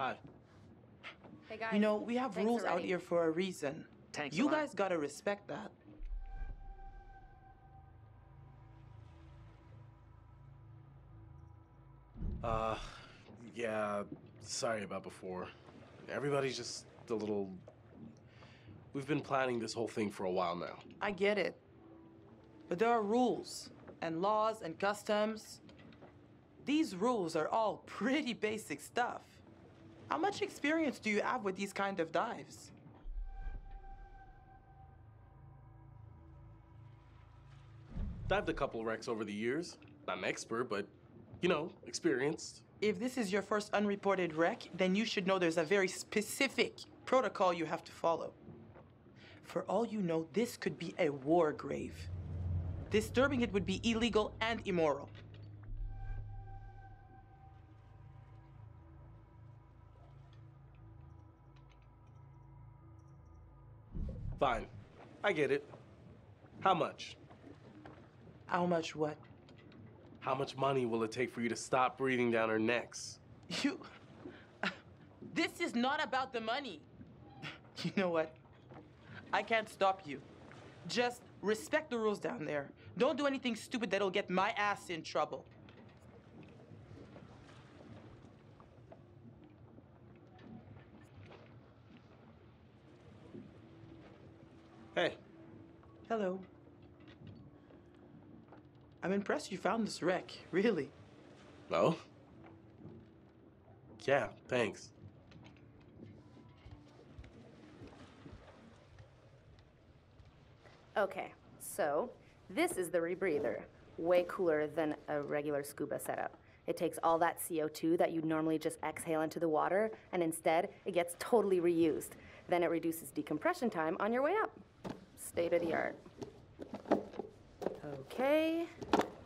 Hi. Hey guys. You know, we have thanks rules out here for a reason. Thanks a you lot. guys gotta respect that. Uh, yeah, sorry about before. Everybody's just a little. We've been planning this whole thing for a while now. I get it. But there are rules and laws and customs. These rules are all pretty basic stuff. How much experience do you have with these kind of dives? Dived a couple wrecks over the years. Not an expert, but, you know, experienced. If this is your first unreported wreck, then you should know there's a very specific protocol you have to follow. For all you know, this could be a war grave. Disturbing it would be illegal and immoral. Fine. I get it. How much? How much what? How much money will it take for you to stop breathing down our necks? You. This is not about the money. You know what? I can't stop you. Just respect the rules down there. Don't do anything stupid that'll get my ass in trouble. Hey, Hello. I'm impressed you found this wreck, really. no? Yeah, thanks. Okay, so this is the rebreather. Way cooler than a regular scuba setup. It takes all that CO2 that you'd normally just exhale into the water, and instead, it gets totally reused. Then it reduces decompression time on your way up. State of the art. Okay,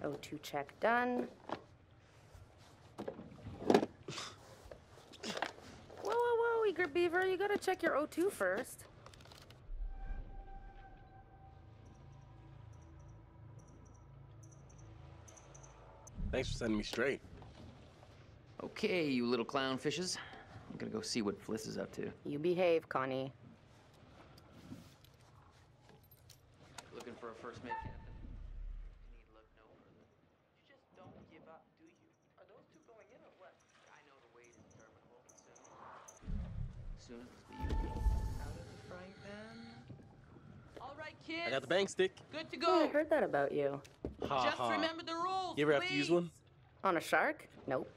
O2 check done. Whoa, whoa, whoa, Eager Beaver, you gotta check your O2 first. Thanks for sending me straight. Okay, you little clownfishes. I'm gonna go see what Fliss is up to. You behave, Connie. Looking for a first mate captain. Need look no further. You just don't give up, do you? Are those two going in or what? I know the weight is determinable, but soon. Soon as it's the you. Out of the frying pan. All right, kids. I got the bang stick. Good to Oh, I go. heard that about you. Ha Just ha. remember the rules. You ever have to use one? On a shark? Nope.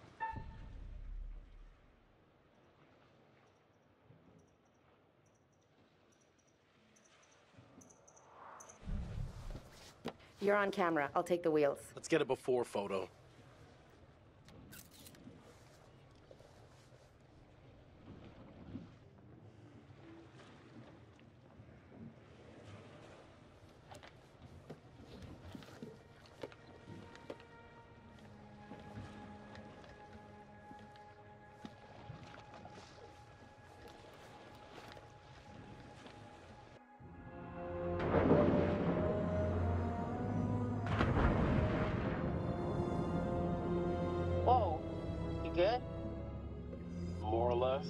You're on camera. I'll take the wheels. Let's get a before photo. Good? More or less.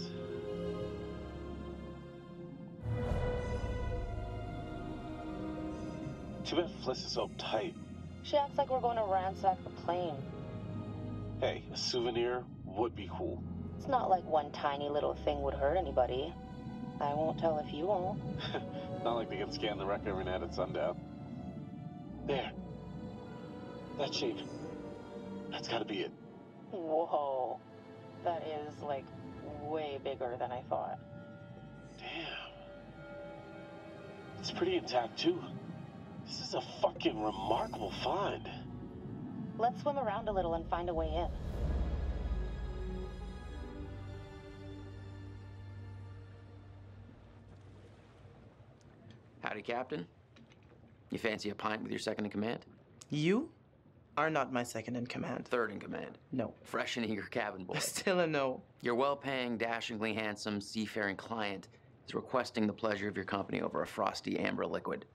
Too bad Fliss is so tight. She acts like we're going to ransack the plane. Hey, a souvenir would be cool. It's not like one tiny little thing would hurt anybody. I won't tell if you won't. Not like they can scan the wreck every night at sundown. There. That shape. That's gotta be it. Whoa. That is, like, way bigger than I thought. Damn. It's pretty intact, too. This is a fucking remarkable find. Let's swim around a little and find a way in. Howdy, Captain. You fancy a pint with your second in command? You are not my second in command. Third in command. No. Fresh and eager cabin boy. Still a no. Your well-paying, dashingly handsome, seafaring client is requesting the pleasure of your company over a frosty amber liquid.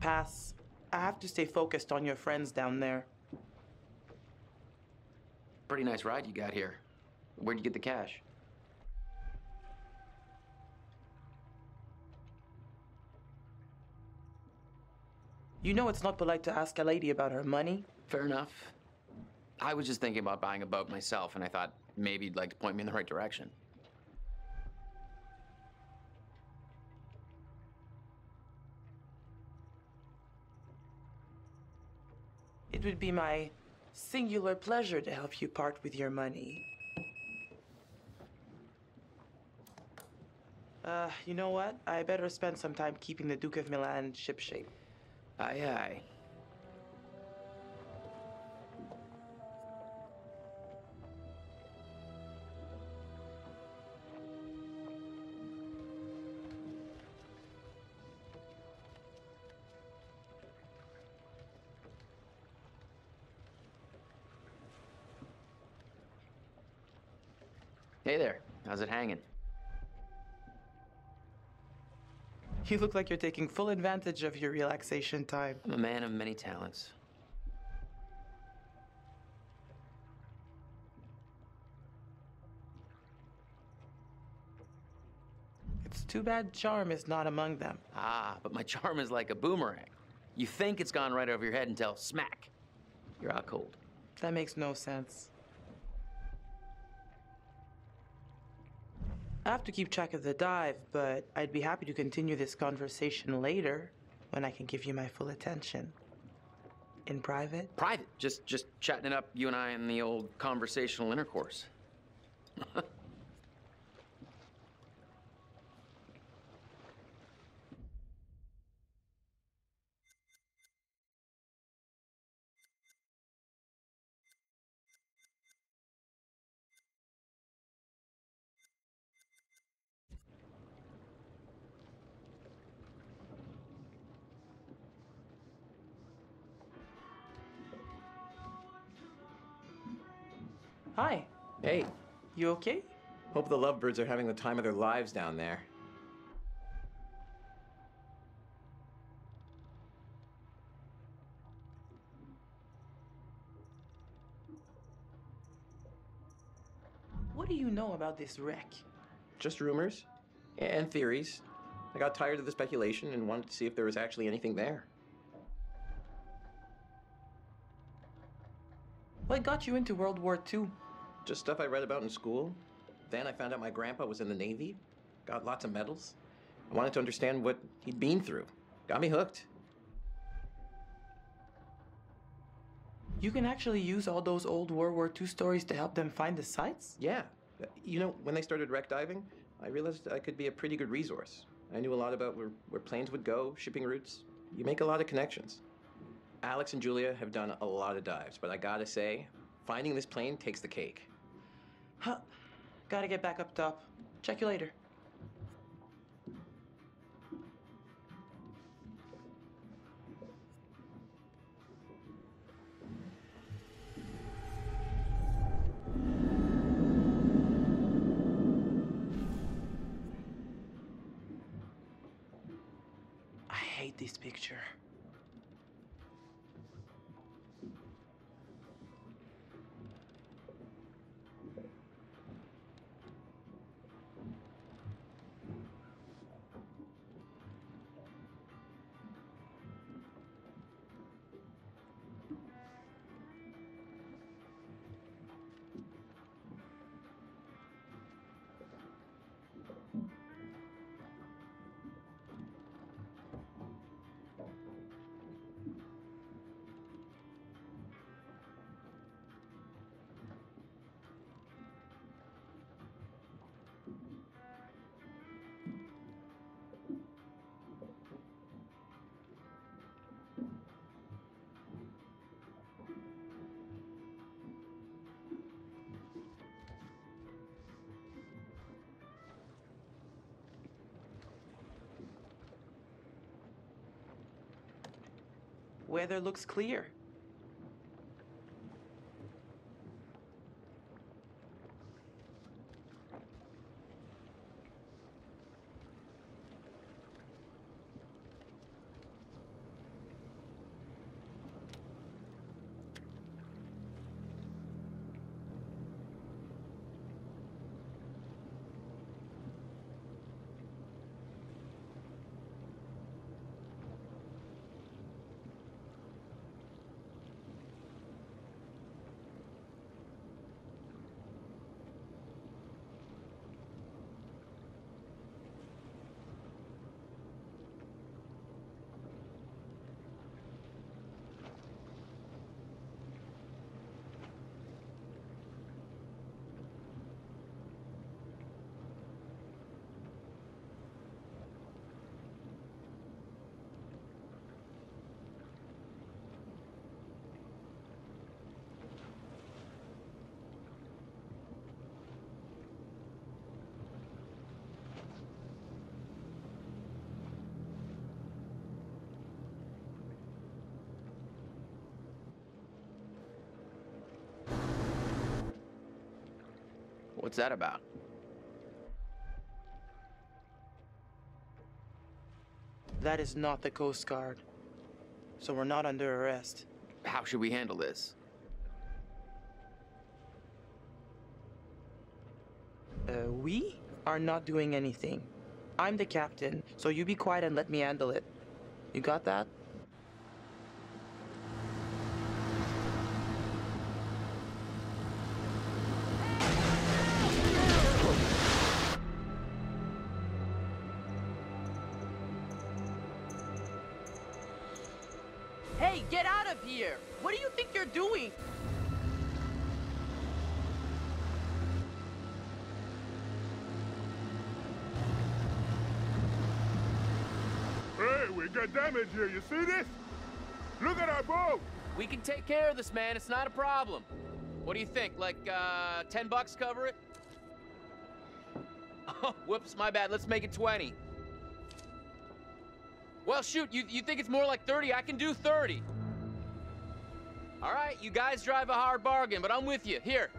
Pass. I have to stay focused on your friends down there. Pretty nice ride you got here. Where'd you get the cash? You know it's not polite to ask a lady about her money. Fair enough. I was just thinking about buying a boat myself, and I thought maybe you'd like to point me in the right direction. It would be my singular pleasure to help you part with your money. Uh, you know what? I better spend some time keeping the Duke of Milan shipshape. Aye, aye. Hey there. How's it hanging? You look like you're taking full advantage of your relaxation time. I'm a man of many talents. It's too bad charm is not among them. Ah, but my charm is like a boomerang. You think it's gone right over your head until smack. You're out cold. That makes no sense. I have to keep track of the dive, but I'd be happy to continue this conversation later when I can give you my full attention. In private? Private. Just just chatting it up, you and I in the old conversational intercourse. okay? hope the lovebirds are having the time of their lives down there. What do you know about this wreck? Just rumors and theories. I got tired of the speculation and wanted to see if there was actually anything there. What got you into World War II? Just stuff I read about in school. Then I found out my grandpa was in the Navy, got lots of medals. I wanted to understand what he'd been through. Got me hooked. You can actually use all those old World War II stories to help them find the sites? Yeah. You know, when they started wreck diving, I realized I could be a pretty good resource. I knew a lot about where, where planes would go, shipping routes. You make a lot of connections. Alex and Julia have done a lot of dives, but I gotta say, finding this plane takes the cake. Huh. Gotta get back up top. Check you later. Weather looks clear. What's that about? That is not the Coast Guard. So we're not under arrest. How should we handle this? Uh, we are not doing anything. I'm the captain, so you be quiet and let me handle it. You got that? This, man. It's not a problem. What do you think? Like, uh, 10 bucks cover it? Oh, whoops, my bad. Let's make it 20. Well, shoot, you, you think it's more like 30? I can do 30. All right, you guys drive a hard bargain, but I'm with you. Here,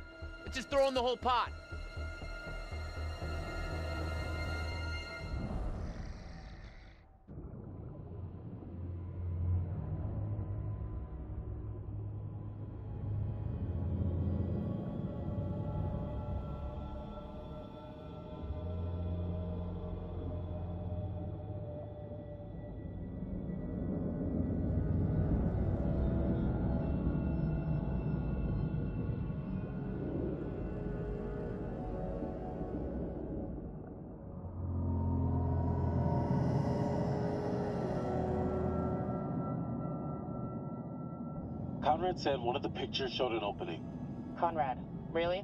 let's just throw in the whole pot. Conrad said one of the pictures showed an opening. Conrad, really?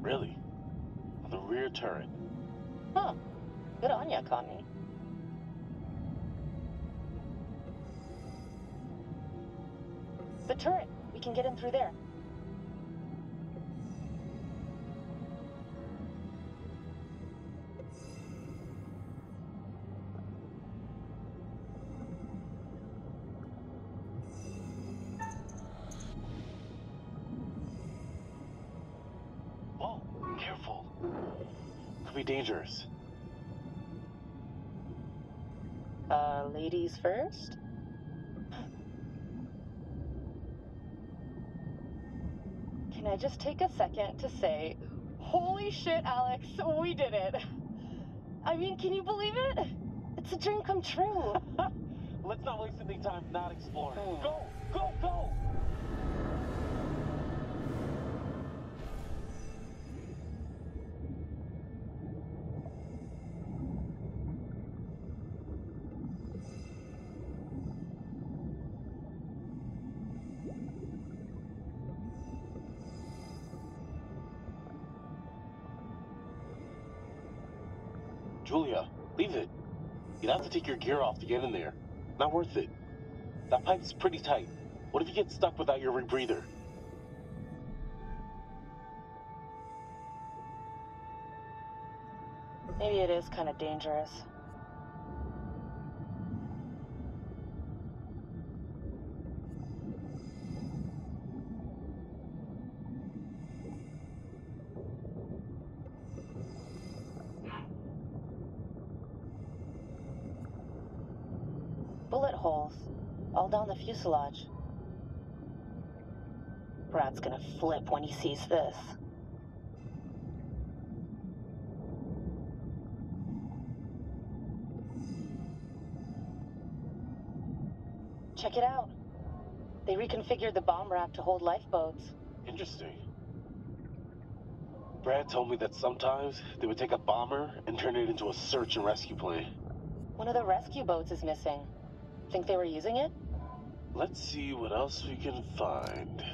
Really? On the rear turret. Huh. Good on ya, Connie. The turret. We can get in through there. First? Can I just take a second to say, holy shit, Alex, we did it. I mean, can you believe it? It's a dream come true. Let's not waste any time not exploring. Hmm. Go, go, go! Take your gear off to get in there. Not worth it. That pipe's pretty tight. What if you get stuck without your rebreather? Maybe it is kind of dangerous. Holes, all down the fuselage. Brad's gonna flip when he sees this. Check it out. They reconfigured the bomb rack to hold lifeboats. Interesting. Brad told me that sometimes they would take a bomber and turn it into a search and rescue plane. One of the rescue boats is missing. Think they were using it? Let's see what else we can find.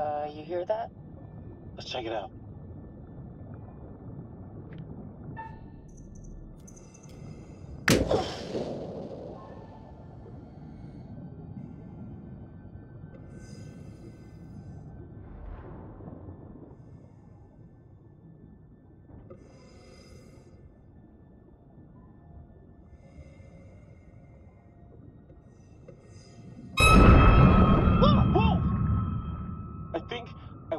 Uh, you hear that? Let's check it out.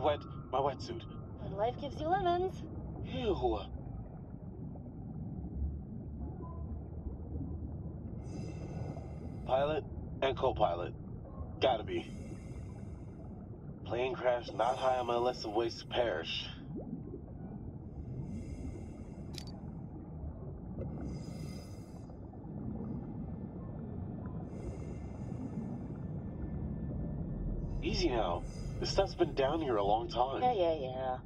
Wet my wetsuit. When life gives you lemons. Ew. Pilot and co-pilot. Gotta be. Plane crash not high on my list of ways to perish. Easy now. This stuff's been down here a long time. Yeah, yeah, yeah.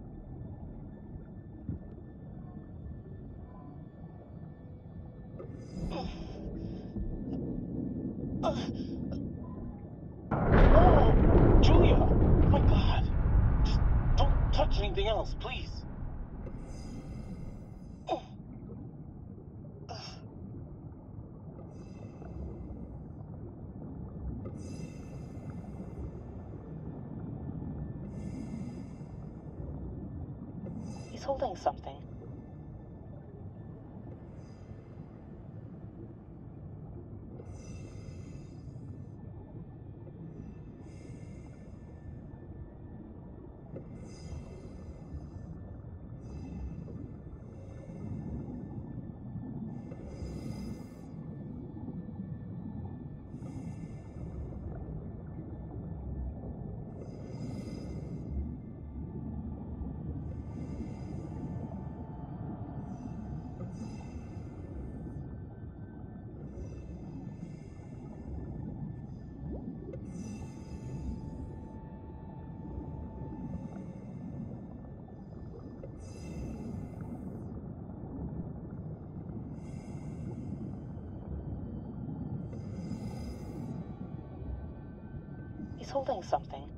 Holding something.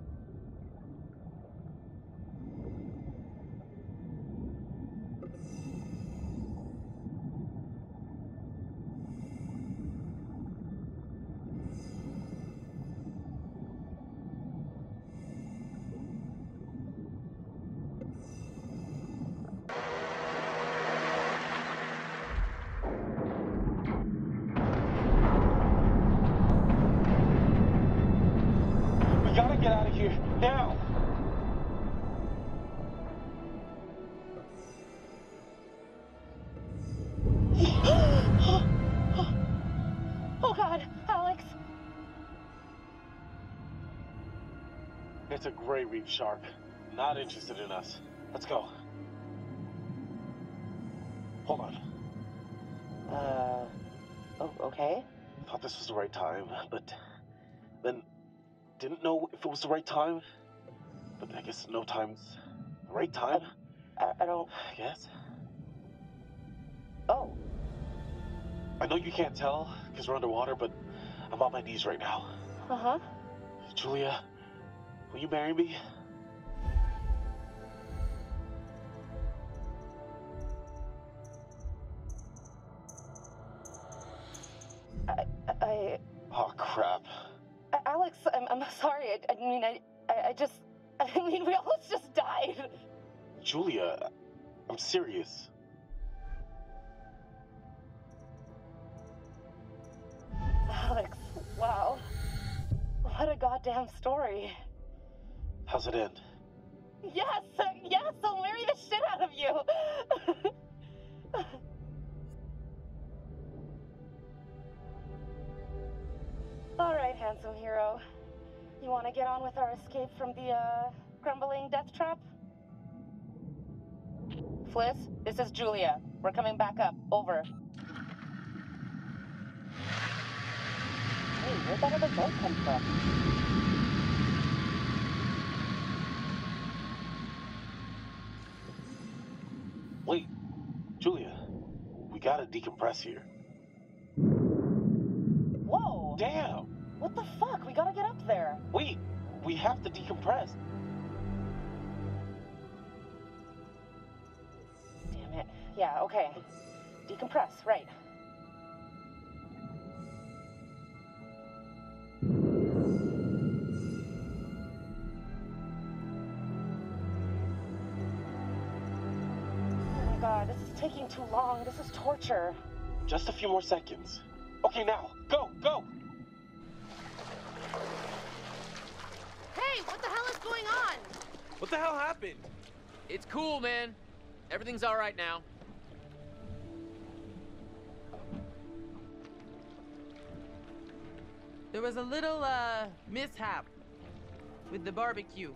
Reef shark. Not interested in us. Let's go. Hold on. Uh. Oh, okay. Thought this was the right time, but then didn't know if it was the right time. But I guess no time's the right time. I, I don't. I guess. Oh, I know you can't tell because we're underwater, but I'm on my knees right now. uh huh. Julia, will you marry me? I, I, Oh crap. Alex, I'm, I'm sorry. I, I mean, I, I, I just, I mean, we almost just died. Julia, I'm serious. Alex, wow. What a goddamn story. How's it end? Yes, yes, I'll marry the shit out of you. All right, handsome hero. You want to get on with our escape from the uh, crumbling death trap? Fliss, this is Julia. We're coming back up. Over. Hey, where'd that other boat come from? Wait, Julia. we gotta decompress here. Whoa! Damn! What the fuck? We gotta get up there. Wait, we have to decompress. Damn it. Yeah, okay. Decompress, right. Taking too long. This is torture. Just a few more seconds. Okay, now, go, go! Hey, what the hell is going on? What the hell happened? It's cool, man. Everything's all right now. There was a little, uh, mishap with the barbecue.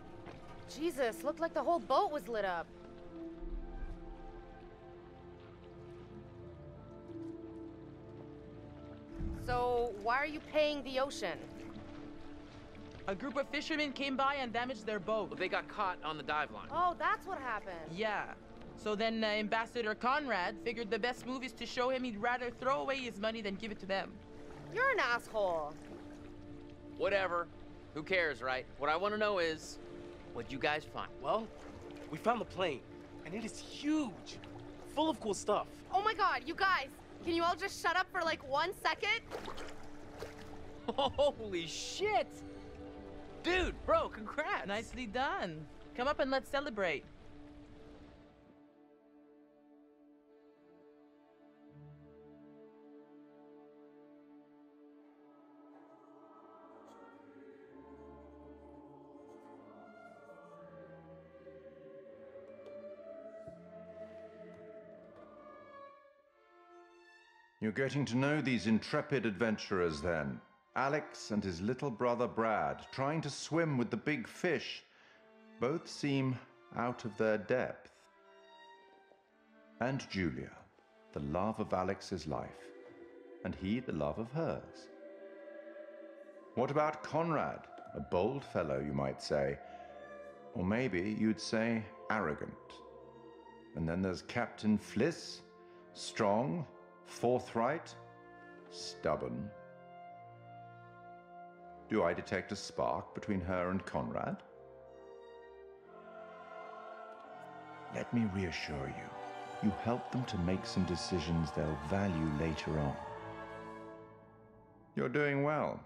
Jesus, looked like the whole boat was lit up. So, why are you paying the ocean? A group of fishermen came by and damaged their boat. Well, they got caught on the dive line. Oh, that's what happened. Yeah. So then uh, Ambassador Conrad figured the best move is to show him he'd rather throw away his money than give it to them. You're an asshole. Whatever. Who cares, right? What I want to know is, what'd you guys find? Well, we found the plane, and it is huge, full of cool stuff. Oh my god, you guys, can you all just shut up for like one second? Holy shit! Dude, bro, congrats! Nicely done. Come up and let's celebrate. You're getting to know these intrepid adventurers then. Alex and his little brother Brad trying to swim with the big fish. Both seem out of their depth. And Julia, the love of Alex's life, and he the love of hers. What about Conrad? A bold fellow, you might say. Or maybe you'd say arrogant. And then there's Captain Fliss, strong, forthright, stubborn. Do I detect a spark between her and Conrad? Let me reassure you, you help them to make some decisions they'll value later on. You're doing well.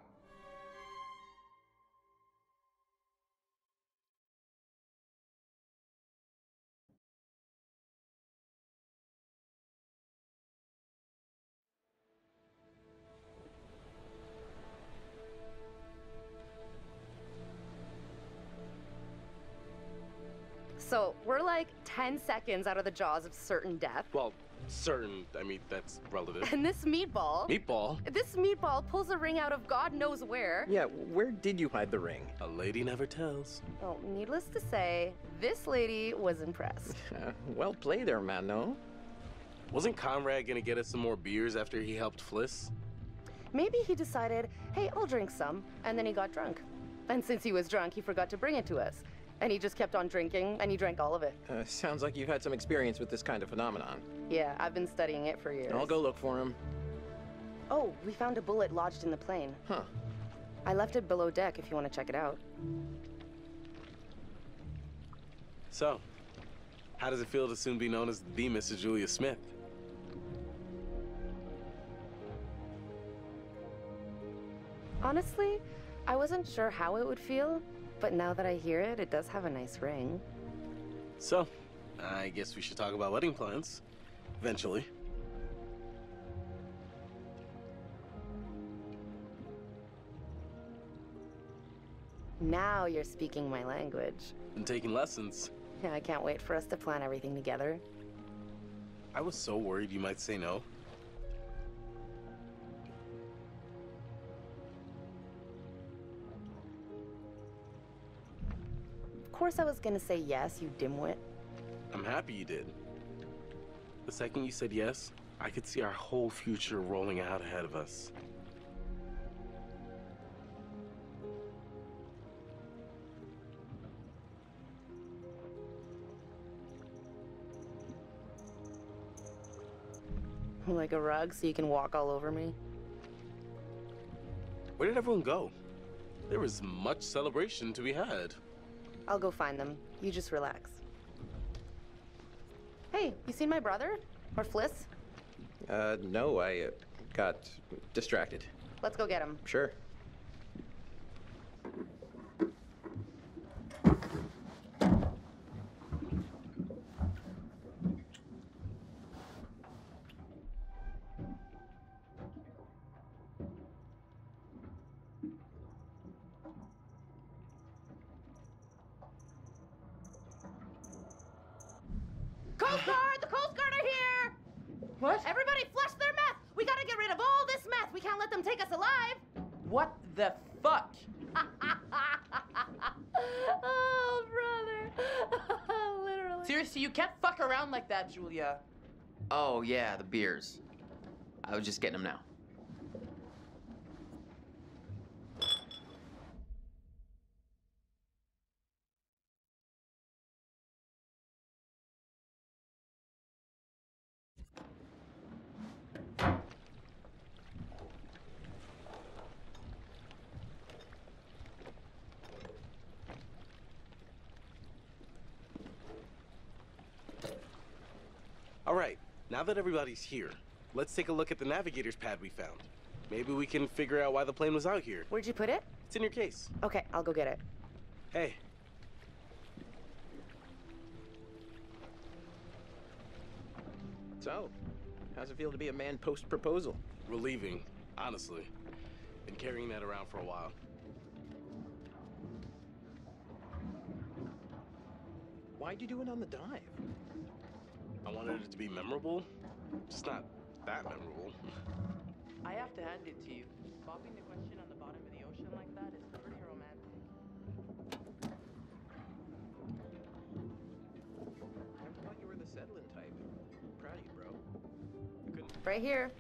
So, we're like 10 seconds out of the jaws of certain death. Well, certain, I mean, that's relative. And this meatball. Meatball? This meatball pulls a ring out of God knows where. Yeah, where did you hide the ring? A lady never tells. Well, needless to say, this lady was impressed. Uh, well played there, man, no? Wasn't Conrad gonna get us some more beers after he helped Fliss? Maybe he decided, hey, I'll drink some, and then he got drunk. And since he was drunk, he forgot to bring it to us. And he just kept on drinking, and he drank all of it. Uh, sounds like you've had some experience with this kind of phenomenon. Yeah, I've been studying it for years. I'll go look for him. Oh, we found a bullet lodged in the plane. Huh. I left it below deck if you want to check it out. So, how does it feel to soon be known as the Mrs. Julia Smith? Honestly, I wasn't sure how it would feel, but now that I hear it, it does have a nice ring. So, I guess we should talk about wedding plans. Eventually. Now you're speaking my language. Been taking lessons. Yeah, I can't wait for us to plan everything together. I was so worried you might say no. Course I was gonna say yes, you dimwit. I'm happy you did. The second you said yes, I could see our whole future rolling out ahead of us. Like a rug so you can walk all over me? Where did everyone go? There was much celebration to be had. I'll go find them. You just relax. Hey, you seen my brother? Or Fliss? Uh, no, I uh, got distracted. Let's go get him. Sure. Coast Guard! The Coast Guard are here! What? Everybody flush their meth! We gotta get rid of all this meth! We can't let them take us alive! What the fuck? oh, brother. Literally. Seriously, you can't fuck around like that, Julia. Oh, yeah, the beers. I was just getting them now. All right, now that everybody's here, let's take a look at the navigator's pad we found. Maybe we can figure out why the plane was out here. Where'd you put it? It's in your case. Okay, I'll go get it. Hey. So, how's it feel to be a man post proposal? Relieving, honestly. Been carrying that around for a while. Why'd you do it on the dive? I wanted it to be memorable, just not that memorable. I have to hand it to you. Popping the question on the bottom of the ocean like that is pretty romantic. I thought you were the settling type. Proud of you, bro. Right here.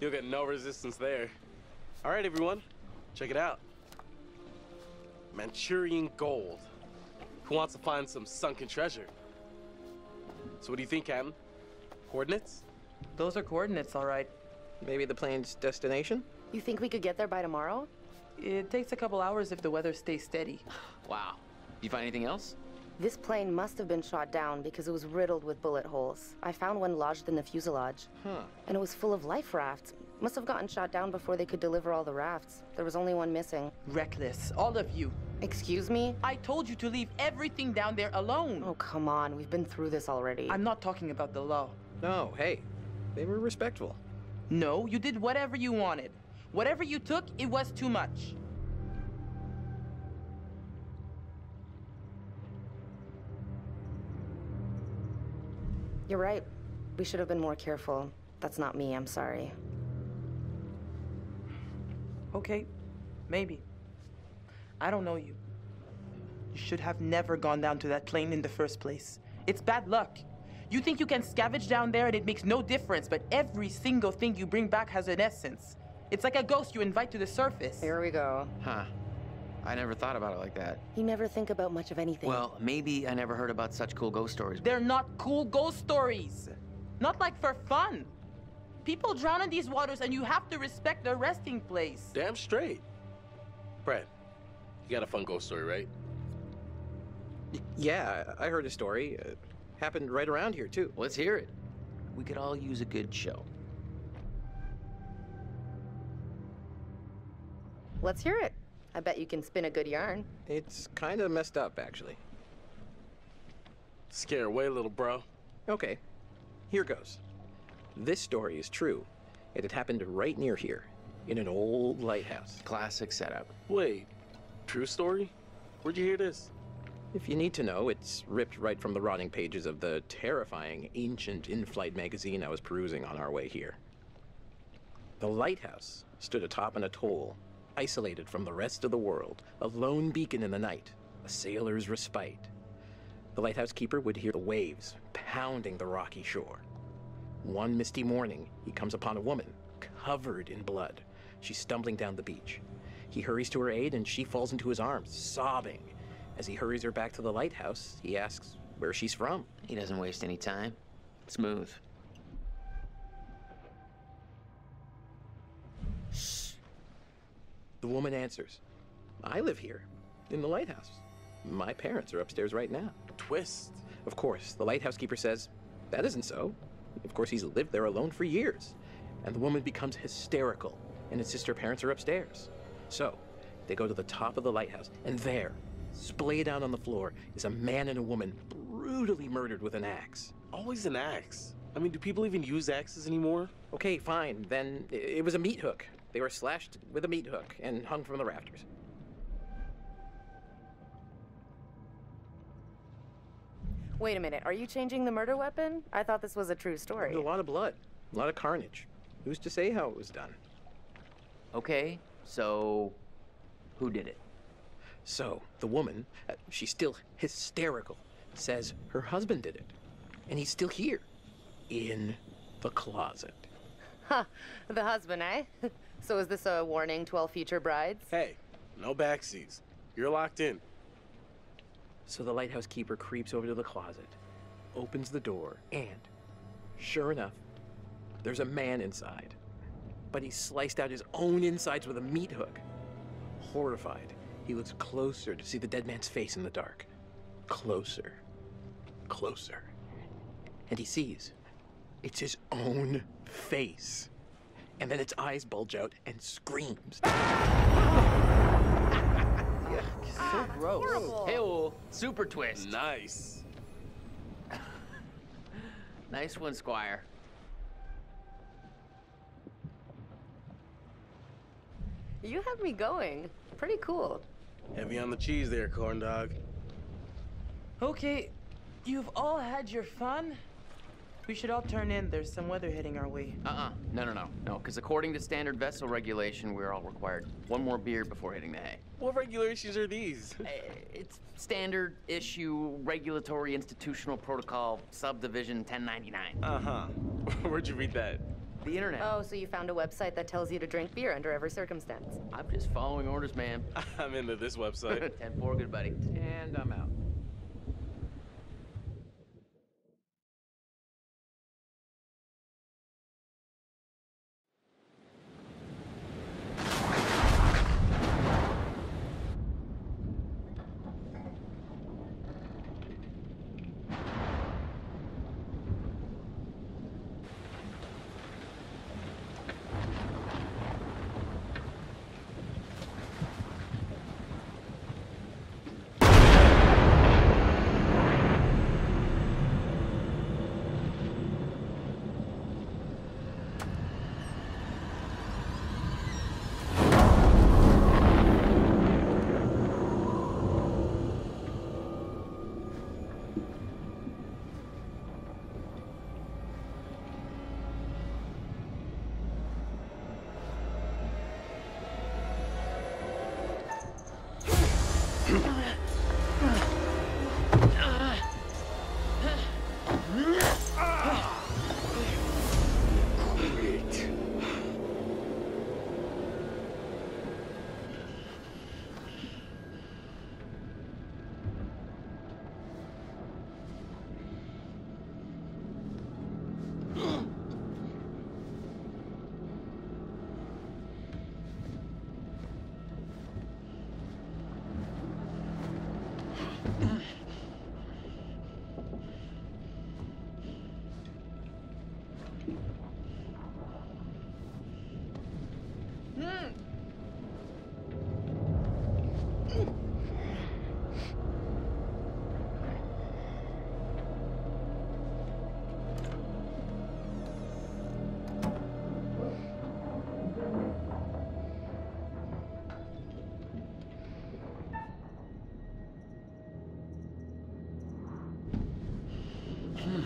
You'll get no resistance there. All right, everyone, check it out. Manchurian gold. Who wants to find some sunken treasure? So what do you think, Captain? Coordinates? Those are coordinates, all right. Maybe the plane's destination? You think we could get there by tomorrow? It takes a couple hours if the weather stays steady. Wow. You find anything else? This plane must have been shot down because it was riddled with bullet holes. I found one lodged in the fuselage. Huh. And it was full of life rafts. Must have gotten shot down before they could deliver all the rafts. There was only one missing. Reckless, all of you. Excuse me? I told you to leave everything down there alone. Oh, come on. We've been through this already. I'm not talking about the law. No, hey, they were respectful. No, you did whatever you wanted. Whatever you took, it was too much. You're right. We should have been more careful. That's not me. I'm sorry. Okay, maybe. I don't know you. You should have never gone down to that plane in the first place. It's bad luck. You think you can scavenge down there and it makes no difference, but every single thing you bring back has an essence. It's like a ghost you invite to the surface. Here we go. Huh. I never thought about it like that. You never think about much of anything. Well, maybe I never heard about such cool ghost stories. They're not cool ghost stories. Not like for fun. People drown in these waters and you have to respect their resting place. Damn straight. Brad, you got a fun ghost story, right? Y- yeah, I I heard a story. Uh, happened right around here, too. Let's hear it. We could all use a good show. Let's hear it. I bet you can spin a good yarn. It's kind of messed up, actually. Scare away, little bro. Okay, here goes. This story is true. It had happened right near here, in an old lighthouse. Classic setup. Wait, true story? Where'd you hear this? If you need to know, it's ripped right from the rotting pages of the terrifying ancient in flight magazine I was perusing on our way here. The lighthouse stood atop an atoll, isolated from the rest of the world, a lone beacon in the night, a sailor's respite. The lighthouse keeper would hear the waves pounding the rocky shore. One misty morning, he comes upon a woman covered in blood. She's stumbling down the beach. He hurries to her aid and she falls into his arms, sobbing. As he hurries her back to the lighthouse, he asks where she's from. He doesn't waste any time. Smooth. The woman answers, I live here, in the lighthouse. My parents are upstairs right now. Twist. Of course, the lighthouse keeper says, That isn't so. Of course, he's lived there alone for years. And the woman becomes hysterical and insists her parents are upstairs. So, they go to the top of the lighthouse, and there, splayed out on the floor, is a man and a woman brutally murdered with an axe. Always an axe. I mean, do people even use axes anymore? Okay, fine. Then it was a meat hook. They were slashed with a meat hook and hung from the rafters. Wait a minute, are you changing the murder weapon? I thought this was a true story. There's a lot of blood, a lot of carnage. Who's to say how it was done? Okay, so who did it? So, the woman, uh, she's still hysterical, says her husband did it. And he's still here, in the closet. Huh, the husband, eh? so is this a warning to all future brides? Hey, no backseas. You're locked in. So the lighthouse keeper creeps over to the closet, opens the door, and sure enough, there's a man inside. But he sliced out his own insides with a meat hook. Horrified, he looks closer to see the dead man's face in the dark. Closer. Closer. And he sees it's his own face. And then its eyes bulge out and screams. So gross. Hey, oh, super twist. Nice. Nice one, Squire. You have me going. Pretty cool. Heavy on the cheese there, corn dog. Okay, you've all had your fun. We should all turn in. There's some weather hitting our way. Uh-uh. No, no, no. No, because according to standard vessel regulation, we're all required one more beer before hitting the hay. What regulations are these? Eh, It's standard issue regulatory institutional protocol subdivision 1099. Uh huh. Where'd you read that? The internet. Oh, so you found a website that tells you to drink beer under every circumstance. I'm just following orders, ma'am. I'm into this website. 10-4, good buddy. And I'm out. Ah.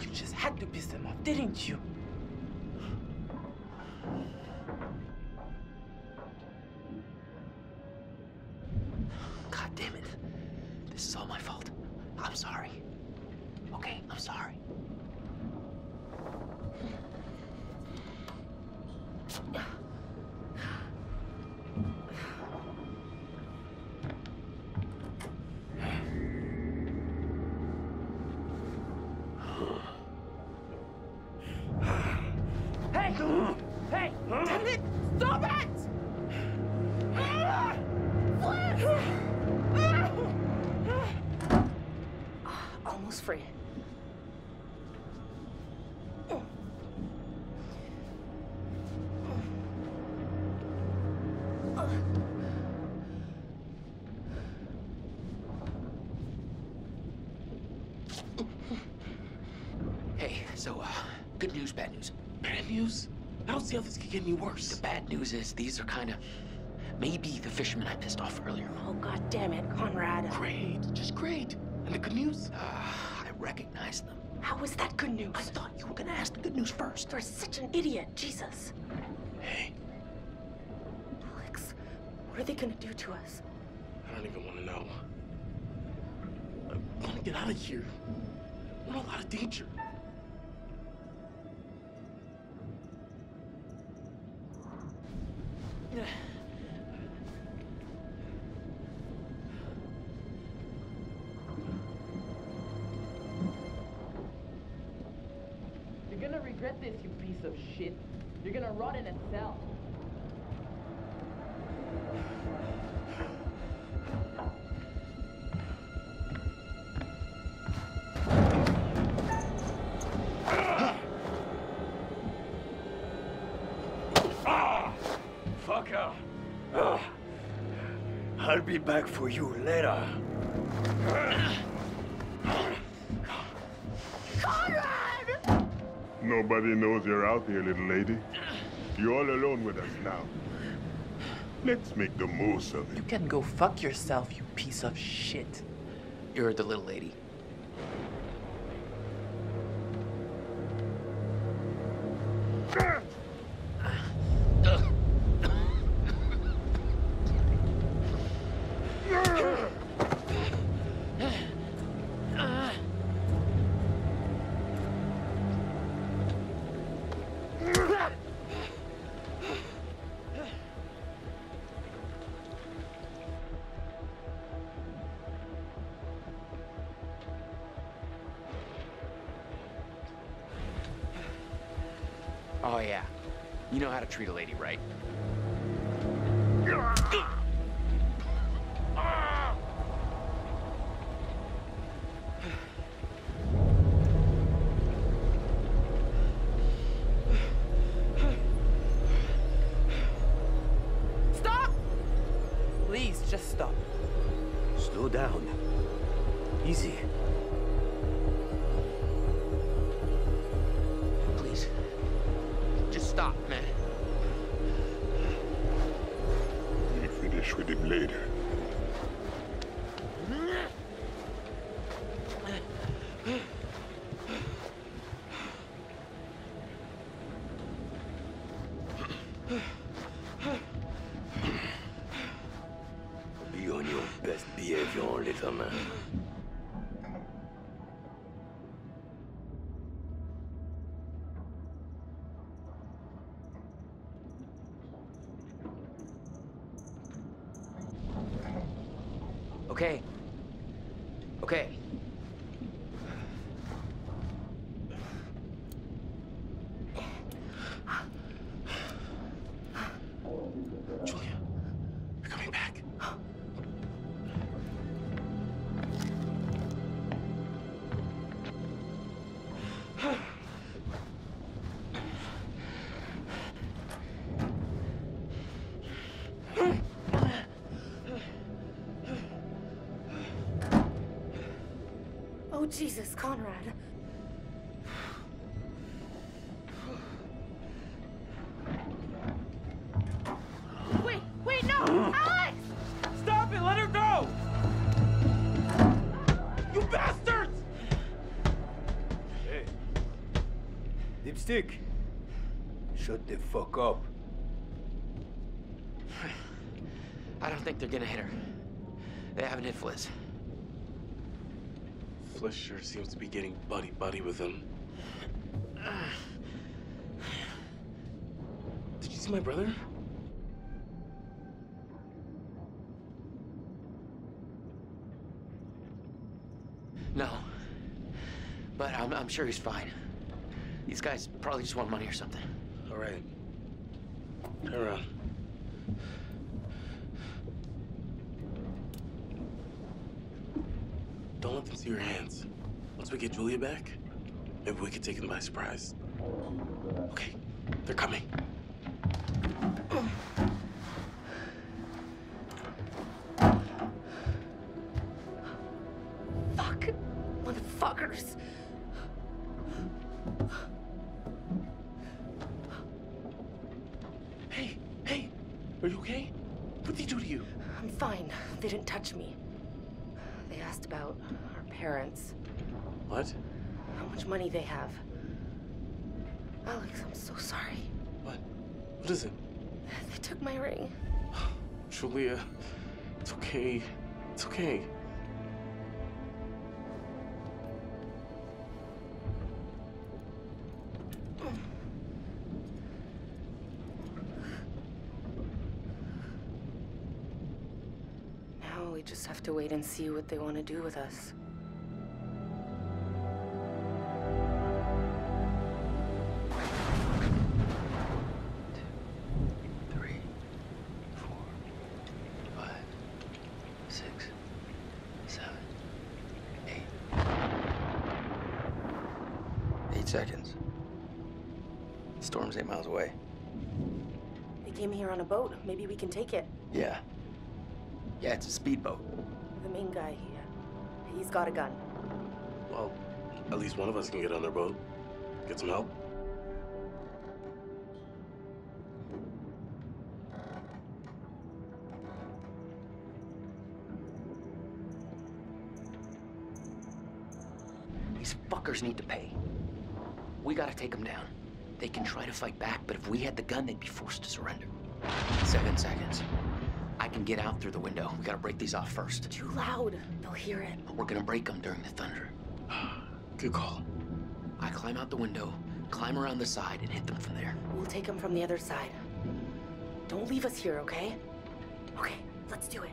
You just had to piss them off, didn't you? Get any worse. The bad news is these are kind of maybe the fishermen I pissed off earlier. Oh, god damn it, Conrad. Great, just great. And the good news? Uh, I recognize them. How was that good news? I thought you were gonna ask the good news first. You're such an idiot, Jesus. Hey, Alex, what are they gonna do to us? I don't even want to know. I want to get out of here. I'm in a lot of danger. You're I'll be back for you later. Nobody knows you're out here, little lady. You're all alone with us now. Let's make the most of it. You can go fuck yourself, you piece of shit. You're the little lady. How to treat a lady, right? Jesus, Conrad. Wait, wait, no! Alex! Stop it! Let her go! You bastards! Hey, stick. Shut the fuck up. I don't think they're gonna hit her. They haven't hit Fliss. Fliss sure seems to be getting buddy buddy with him. Did you see my brother? No. But I'm, I'm sure he's fine. These guys probably just want money or something. All right. Turn around. Don't let them see your hands. Once we get Julia back, maybe we could take them by surprise. Okay, they're coming. My ring. Julia, it's okay. It's okay. Now we just have to wait and see what they want to do with us. Eight seconds. Storm's eight miles away. They came here on a boat. Maybe we can take it. Yeah. Yeah, it's a speedboat. The main guy, here. he's got a gun. Well, at least one of us can get on their boat. Get some help. These fuckers need to pay. We gotta take them down. They can try to fight back, but if we had the gun, they'd be forced to surrender. Seven seconds. I can get out through the window. We gotta break these off first. Too loud. They'll hear it. We're gonna break them during the thunder. Good call. I climb out the window, climb around the side, and hit them from there. We'll take them from the other side. Don't leave us here, okay? Okay, let's do it.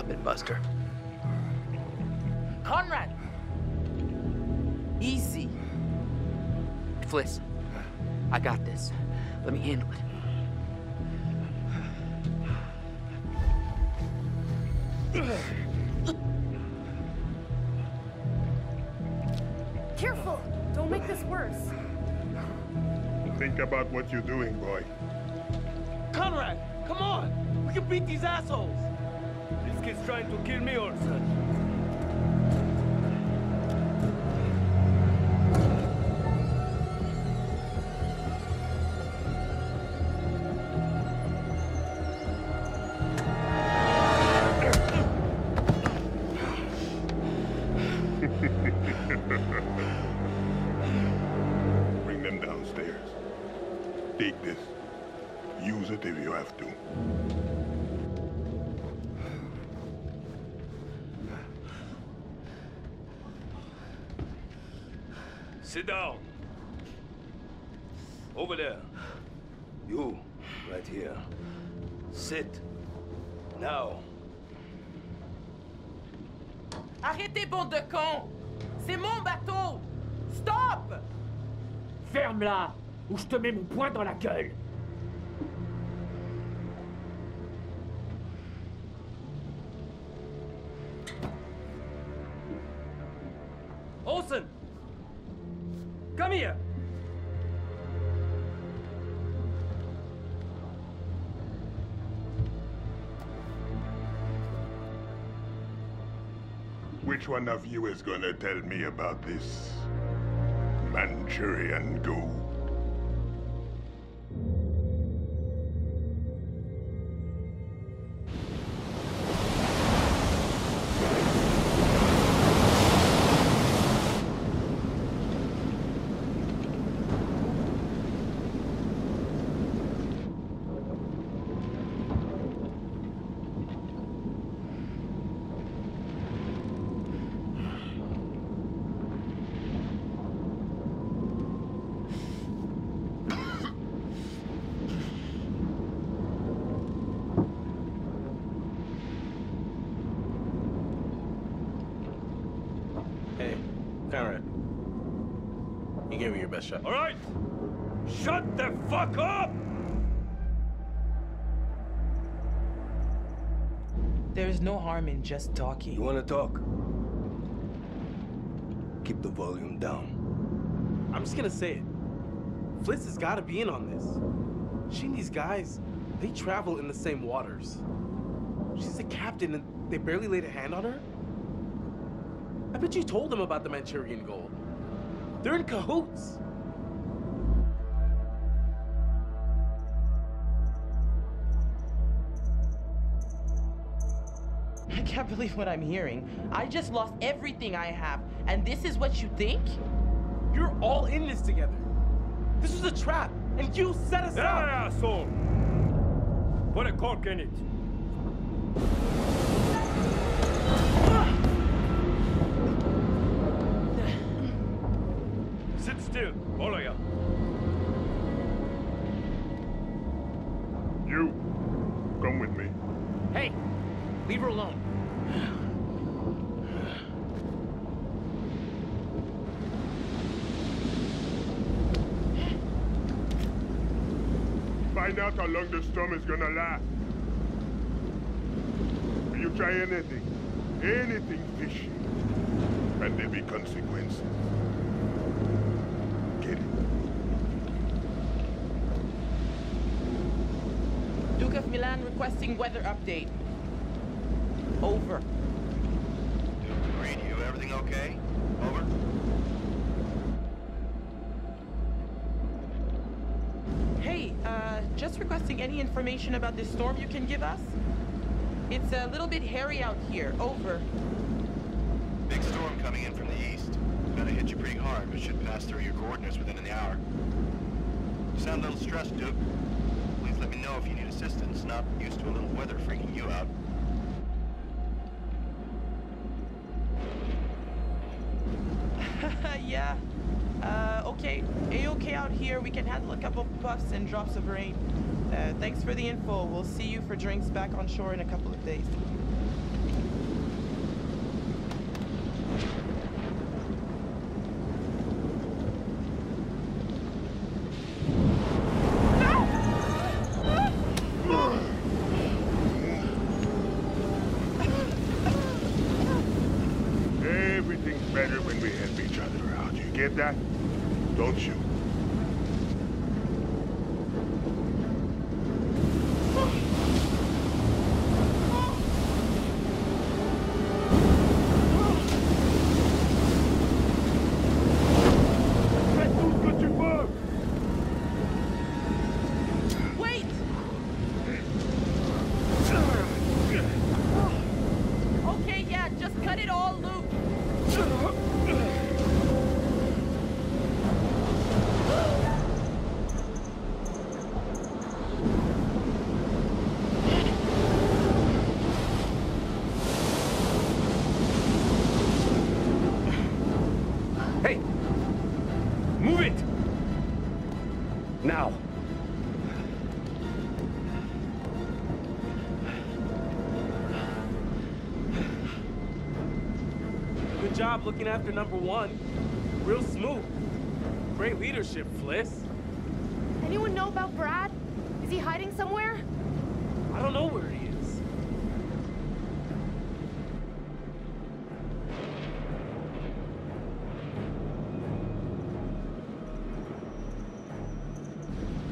Drop it, Buster. Conrad! Easy. Fliss, I got this. Let me handle it. Careful! Don't make this worse. Think about what you're doing, boy. Conrad, come on! We can beat these assholes! Kid's trying to kill me or dans la gueule. Olson! Come here! Which one of you is gonna tell me about this Manchurian gold? No just talking. You wanna talk? Keep the volume down. I'm just gonna say it. Fliss has gotta be in on this. She and these guys, they travel in the same waters. She's a captain and they barely laid a hand on her? I bet you told them about the Manchurian gold. They're in cahoots. Believe what I'm hearing. I just lost everything I have, and this is what you think? You're all in this together. This was a trap, and you set us Hey, up. asshole! Put a cork in it. Sit still, all of you. You, come with me. Hey, leave her alone. Find out how long the storm is gonna last. You try anything, anything fishy, and there be consequences. Get it? Duke of Milan requesting weather update. Over. Green, you everything okay? Over. Hey, uh, just requesting any information about this storm you can give us? It's a little bit hairy out here. Over. Big storm coming in from the east. Gonna hit you pretty hard, but should pass through your coordinates within an hour. You sound a little stressed, Duke. Please let me know if you need assistance. Not used to a little weather freaking you out. Couple puffs and drops of rain. Uh, thanks for the info. We'll see you for drinks back on shore in a couple of days. Job looking after number one. Real smooth. Great leadership, Fliss. Anyone know about Brad? Is he hiding somewhere? I don't know where he is.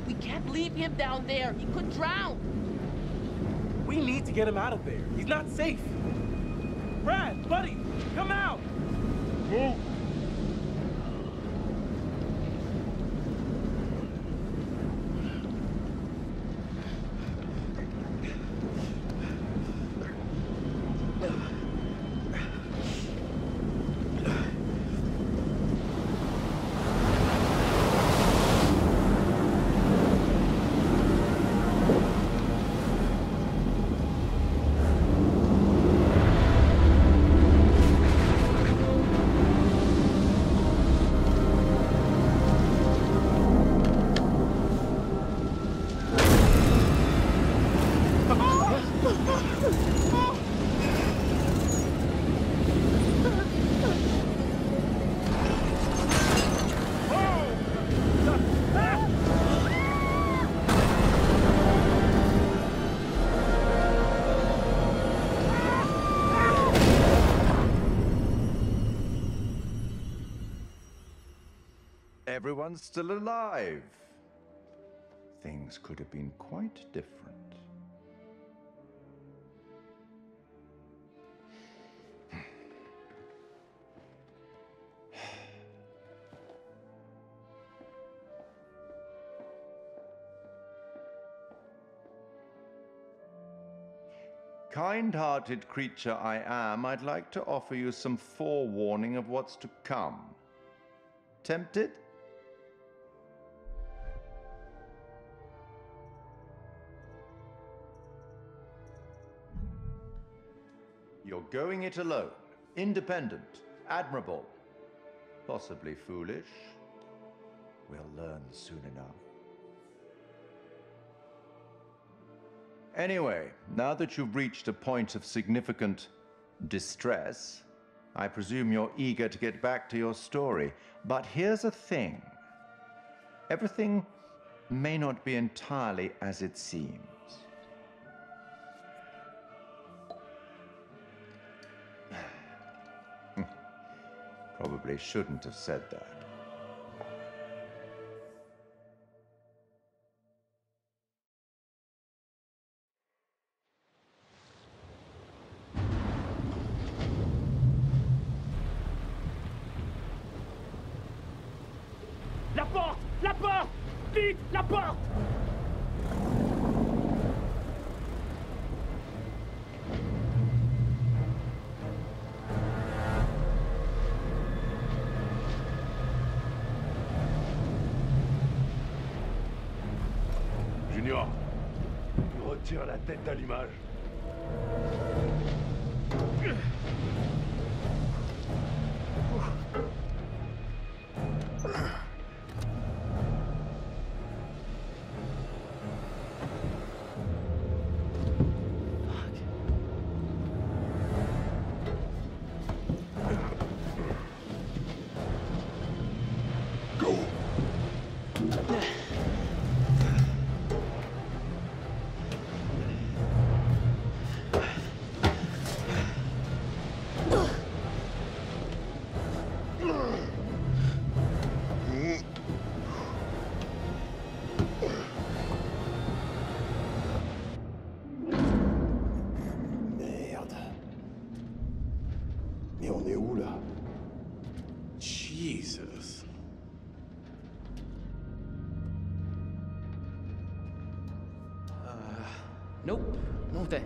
We can't leave him down there. He could drown. We need to get him out of there. He's not safe. Everyone's still alive. Things could have been quite different. Kind hearted creature I am, I'd like to offer you some forewarning of what's to come. Tempted? You're going it alone, independent, admirable, possibly foolish. We'll learn soon enough. Anyway, now that you've reached a point of significant distress, I presume you're eager to get back to your story. But here's a thing everything may not be entirely as it seems. Probably shouldn't have said that. La porte! La porte! Vite! La porte tête à l'image. Go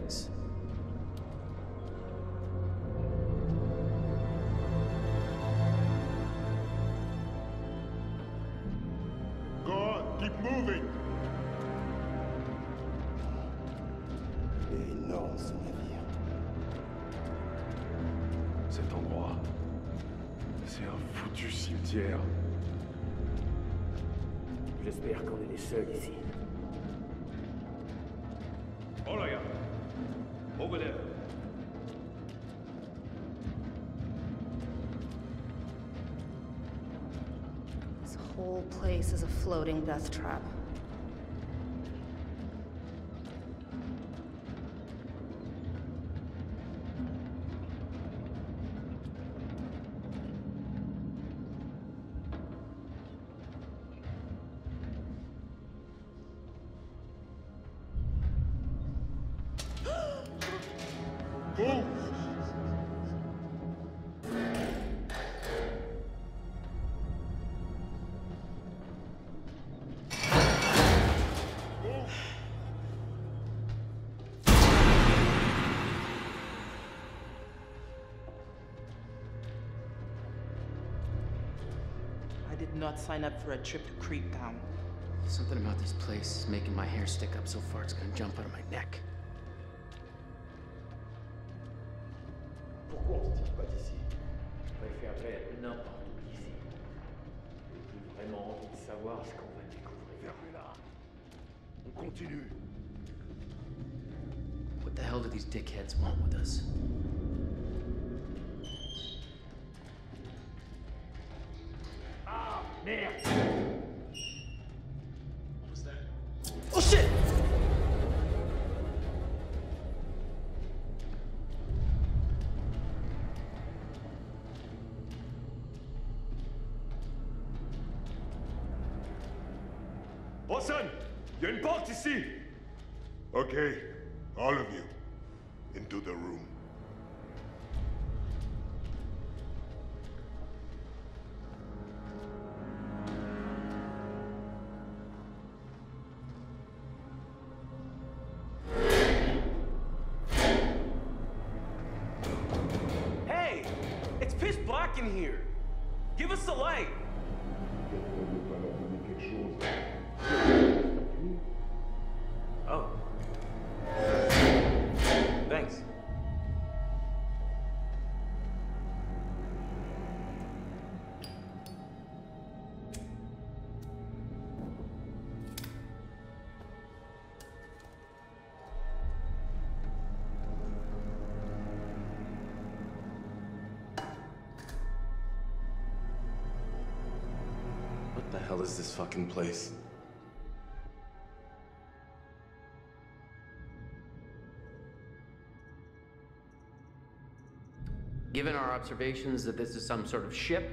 on, keep moving. Il est énorme ce navire. Cet endroit, c'est un foutu cimetière. J'espère qu'on est les seuls ici. Over there. This whole place is a floating death trap. Not sign up for a trip to Creep Town. Something about this place is making my hair stick up so far it's gonna jump out of my neck. Okay, hell is this fucking place? Given our observations that this is some sort of ship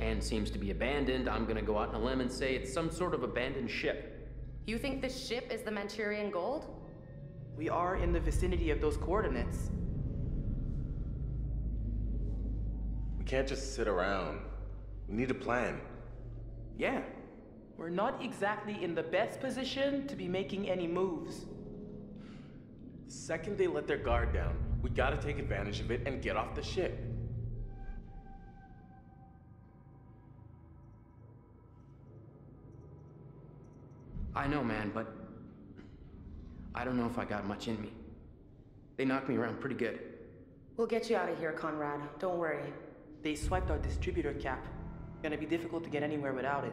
and seems to be abandoned, I'm gonna go out on a limb and say it's some sort of abandoned ship. You think this ship is the Manchurian gold? We are in the vicinity of those coordinates. We can't just sit around. We need a plan. Yeah. We're not exactly in the best position to be making any moves. The second they let their guard down, we gotta take advantage of it and get off the ship. I know, man, but I don't know if I got much in me. They knocked me around pretty good. We'll get you out of here, Conrad. Don't worry. They swiped our distributor cap. Gonna be difficult to get anywhere without it.